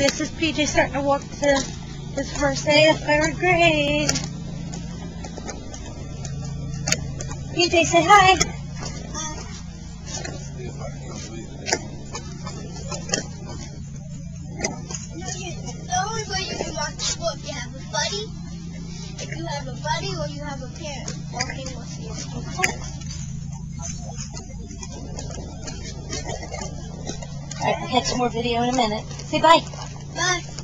This is PJ starting to walk to his first day of third grade. PJ, say hi. The only way you can walk to school if you have a buddy, if you have a buddy or you have a parent walking with you. Alright, we'll catch more video in a minute. Say bye. Bye.